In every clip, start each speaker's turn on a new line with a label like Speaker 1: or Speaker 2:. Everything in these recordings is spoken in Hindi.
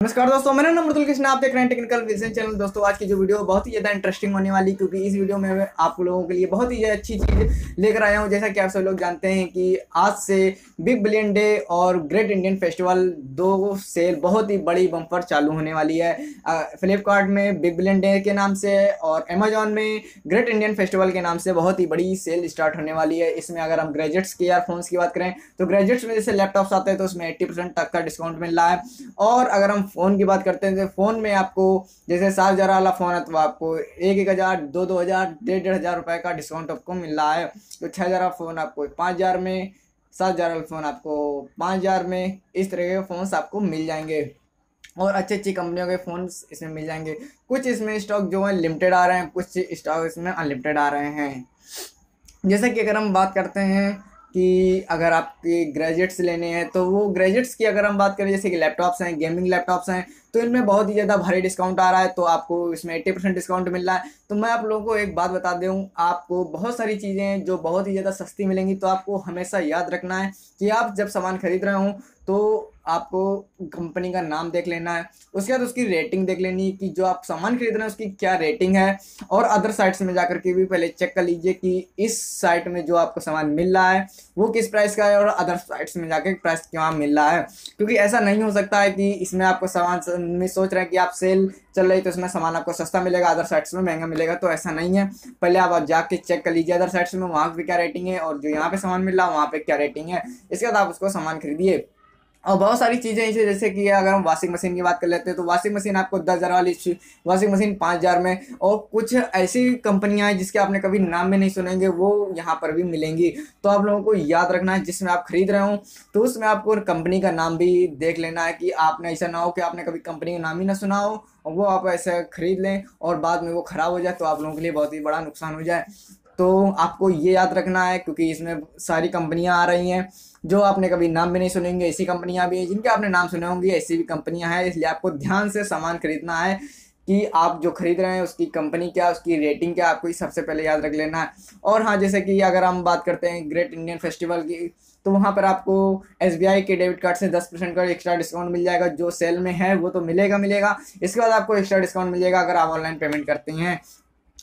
Speaker 1: नमस्कार दोस्तों, मेरा नाम मृदुल कृष्ण आप देख रहे हैं टेक्निकल विजन चैनल दोस्तों, आज की जो वीडियो बहुत ही ज़्यादा इंटरेस्टिंग होने वाली क्योंकि इस वीडियो में मैं आप लोगों के लिए बहुत ही अच्छी चीज़ लेकर आया हूँ। जैसा कि आप सब लोग जानते हैं कि आज से बिग बिलियन डे और ग्रेट इंडियन फेस्टिवल दो सेल बहुत ही बड़ी बम्पर चालू होने वाली है। फ्लिपकार्ट में बिग बिलियन डे के नाम से और अमेजोन में ग्रेट इंडियन फेस्टिवल के नाम से बहुत ही बड़ी सेल स्टार्ट होने वाली है। इसमें अगर हम ग्रेजुएट्स के ईयरफोन्स की बात करें तो ग्रेजुएट्स में जैसे लैपटॉप्स आते हैं तो उसमें एट्टी तक का डिस्काउंट मिल रहा है। और अगर हम फ़ोन की बात करते हैं तो फ़ोन में आपको, जैसे सात हज़ार वाला फ़ोन है तो आपको एक एक हज़ार, दो दो हज़ार, डेढ़ डेढ़ हज़ार रुपये का डिस्काउंट आपको मिल रहा है। तो छः हज़ार वाला फ़ोन आपको, पाँच हज़ार में, सात हज़ार वाला फ़ोन आपको, पाँच हज़ार में इस तरह के फ़ोन्स आपको मिल जाएँगे। और अच्छी अच्छी कंपनियों के फ़ोन्स इसमें मिल जाएँगे। कुछ इसमें स्टॉक जो है लिमिटेड आ रहे हैं, कुछ स्टॉक इसमें अनलिमिटेड आ रहे हैं। जैसे कि अगर हम बात करते हैं कि अगर आपके ग्रेजुएट्स लेने हैं तो वो ग्रेजुएट्स की अगर हम बात करें, जैसे कि लैपटॉप्स हैं गेमिंग लैपटॉप्स हैं तो इनमें बहुत ही ज़्यादा भारी डिस्काउंट आ रहा है तो आपको इसमें एट्टी परसेंट डिस्काउंट मिल रहा है। तो मैं आप लोगों को एक बात बता दूँ, आपको बहुत सारी चीज़ें जो बहुत ही ज़्यादा सस्ती मिलेंगी तो आपको हमेशा याद रखना है कि आप जब सामान खरीद रहे हों तो आपको कंपनी का नाम देख लेना है, उसके बाद उसकी रेटिंग देख लेनी कि जो आप सामान खरीद रहे हैं, उसकी क्या रेटिंग है, और अदर साइट्स में जाकर के भी पहले चेक कर लीजिए कि इस साइट में जो आपको सामान मिल रहा है, वो किस प्राइस का है, और अदर साइट्स में जाकर प्राइस क्या मिल रहा है। क्योंकि ऐसा नहीं हो सकता है कि इसमें आपको सामान में सोच रहे हैं कि आप सेल चल रही तो इसमें सामान आपको सस्ता मिलेगा अदर साइट्स में महँगा मिलेगा तो ऐसा नहीं है। पहले आप जाके चेक कर लीजिए अदर साइट्स में, वहाँ पे क्या रेटिंग है, और जो यहाँ पे सामान मिल रहा है, वहाँ पे क्या रेटिंग है। इसके बाद आप उसको सामान खरीदिए। और बहुत सारी चीज़ें ऐसे जैसे कि अगर हम वॉशिंग मशीन की बात कर लेते हैं तो वॉशिंग मशीन आपको दस हज़ार वाली वॉशिंग मशीन पाँच हज़ार में और कुछ ऐसी कंपनियाँ हैं जिसके आपने कभी नाम भी नहीं सुनेंगे, वो यहाँ पर भी मिलेंगी। तो आप लोगों को याद रखना है, जिसमें आप खरीद रहे हो तो उसमें आपको कंपनी का नाम भी देख लेना है कि आपने ऐसा ना हो कि आपने कभी कंपनी का नाम ही ना सुना हो, और वो आप ऐसे खरीद लें और बाद में वो ख़राब हो जाए तो आप लोगों के लिए बहुत ही बड़ा नुकसान हो जाए। तो आपको ये याद रखना है, क्योंकि इसमें सारी कंपनियाँ आ रही हैं, जो आपने कभी नाम भी नहीं सुनेंगे, ऐसी कंपनियाँ भी हैं, जिनके आपने नाम सुने होंगे, ऐसी भी कंपनियाँ हैं, इसलिए आपको ध्यान से सामान खरीदना है, कि आप जो खरीद रहे हैं, उसकी कंपनी क्या, उसकी रेटिंग क्या, आपको सबसे पहले याद रख लेना है। और हाँ जैसे कि अगर हम बात करते हैं ग्रेट इंडियन फेस्टिवल की तो वहाँ पर आपको एसबीआई के डेबिट कार्ड से दस परसेंट का एक्स्ट्रा डिस्काउंट मिल जाएगा, जो सेल में है, वो तो मिलेगा मिलेगा। इसके बाद आपको एक्स्ट्रा डिस्काउंट मिल जाएगा, अगर आप ऑनलाइन पेमेंट करते हैं।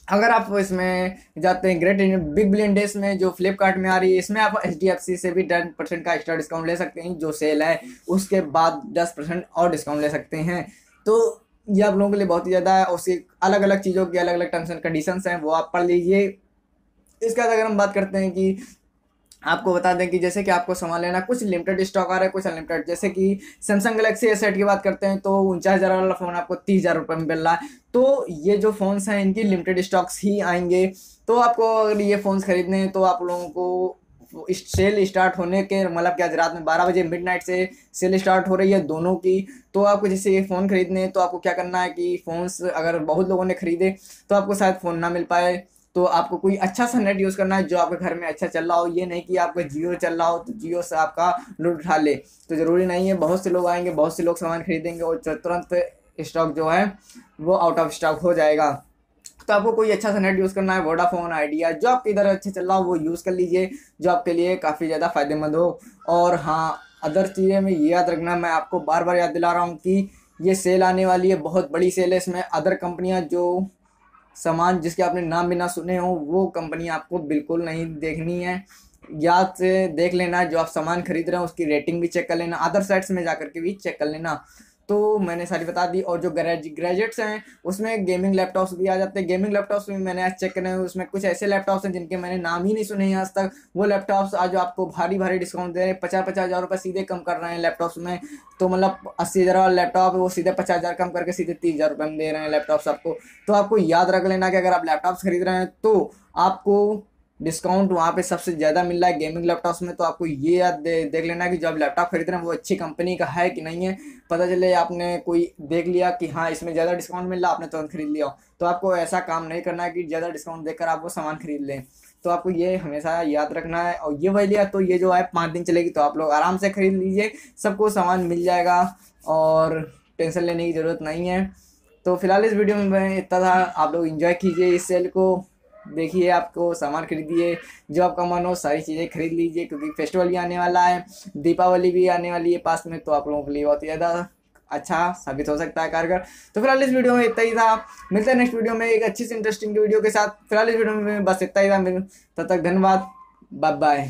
Speaker 1: अगर आप इसमें जाते हैं great Indian big billion days में जो फ्लिपकार्ट में आ रही है, इसमें आप एच डी एफ़ सी से भी टेन परसेंट का एक्स्ट्रा डिस्काउंट ले सकते हैं, जो सेल है, उसके बाद दस परसेंट और डिस्काउंट ले सकते हैं। तो ये आप लोगों के लिए बहुत ही ज़्यादा है, उसकी अलग अलग चीज़ों की अलग अलग टर्म्स एंड कंडीशंस हैं, वो आप पढ़ लीजिए। इसके बाद अगर हम बात करते हैं कि आपको बता दें कि जैसे कि आपको सामान लेना, कुछ लिमिटेड स्टॉक आ रहा है, कुछ अनलिमिटेड जैसे कि सैमसंग गलेक्सी एस की बात करते हैं तो उनचास हज़ार वाला फ़ोन आपको तीस हज़ार रुपये में मिल रहा है। तो ये जो फ़ोन्स हैं, इनकी लिमिटेड स्टॉक्स ही आएँगे। तो आपको अगर ये फ़ोन्स खरीदने हैं तो आप लोगों को सेल स्टार्ट होने के मतलब क्या रात में बारह बजे मिडनाइट से सेल स्टार्ट हो रही है दोनों की। तो आपको जैसे ये फ़ोन खरीदने हैं तो आपको क्या करना है कि फ़ोन्स अगर बहुत लोगों ने खरीदे तो आपको शायद फ़ोन ना मिल पाए। तो आपको कोई अच्छा सा नेट यूज़ करना है जो आपके घर में अच्छा चल रहा हो, ये नहीं कि आपका जियो चल रहा हो तो जियो से आपका लूट उठा ले। तो ज़रूरी नहीं है, बहुत से लोग आएँगे, बहुत से लोग सामान खरीदेंगे और तुरंत स्टॉक जो है, वो आउट ऑफ़ स्टॉक हो जाएगा। तो आपको कोई अच्छा सा नेट यूज़ करना है वोडाफोन आइडिया जो आपके इधर अच्छे चल रहा हो, वो यूज़ कर लीजिए, जो आपके लिए काफ़ी ज़्यादा फ़ायदेमंद हो। और हाँ अदर चीज़ें में ये याद रखना, मैं आपको बार बार याद दिला रहा हूँ कि ये सेल आने वाली है, बहुत बड़ी सेल है इसमें। अदर कंपनियाँ जो सामान जिसके आपने नाम भी ना सुने हो, वो कंपनी आपको बिल्कुल नहीं देखनी है। याद से देख लेना, जो आप सामान खरीद रहे हैं, उसकी रेटिंग भी चेक कर लेना अदर साइट्स में जा के भी चेक कर लेना। तो मैंने सारी बता दी और जो ग्रेज ग्रेजुएट्स हैं, उसमें गेमिंग लैपटॉप्स भी आ जाते हैं। गेमिंग लैपटॉप्स भी मैंने आज चेक करे उसमें कुछ ऐसे लैपटॉप्स हैं जिनके मैंने नाम ही नहीं सुने हैं आज तक। वो लैपटॉप्स आज आपको भारी भारी डिस्काउंट दे रहे हैं। पचास पचास हज़ार रुपये सीधे कम कर रहे हैं लैपटॉप्स में। तो मतलब अस्सी हज़ार वाला लैपटॉप वो सीधे पचास हज़ार कम करके सीधे तीस हज़ार रुपये में दे रहे हैं लैपटॉप्स आपको। तो आपको याद रख लेना कि अगर आप लैपटॉप्स खरीद रहे हैं तो आपको डिस्काउंट वहाँ पे सबसे ज़्यादा मिल रहा है गेमिंग लैपटॉप्स में तो आपको ये याद दे, देख लेना कि जब लैपटॉप खरीद रहे हैं वो अच्छी कंपनी का है कि नहीं है। पता चले आपने कोई देख लिया कि हाँ इसमें ज़्यादा डिस्काउंट मिल रहा आपने तुरंत खरीद लिया। तो आपको ऐसा काम नहीं करना है कि ज़्यादा डिस्काउंट देकर आप वो सामान खरीद लें। तो आपको ये हमेशा याद रखना है। और ये वही तो ये जो है पाँच दिन चलेगी तो आप लोग आराम से खरीद लीजिए। सबको सामान मिल जाएगा और टेंशन लेने की ज़रूरत नहीं है। तो फ़िलहाल इस वीडियो में मैं इतना था। आप लोग इन्जॉय कीजिए इस सेल को। देखिए, आपको सामान खरीदिए, जो आपका मन हो, सारी चीज़ें खरीद लीजिए, क्योंकि फेस्टिवल भी आने वाला है, दीपावली भी आने वाली है पास में तो आप लोगों के लिए बहुत ही ज़्यादा अच्छा साबित हो सकता है कारगर। तो फ़िलहाल इस वीडियो में इतना ही था। मिलते हैं नेक्स्ट वीडियो में एक अच्छी से इंटरेस्टिंग वीडियो के साथ। फ़िलहाल इस वीडियो में बस इतना ही था। तब तक धन्यवाद। Bye bye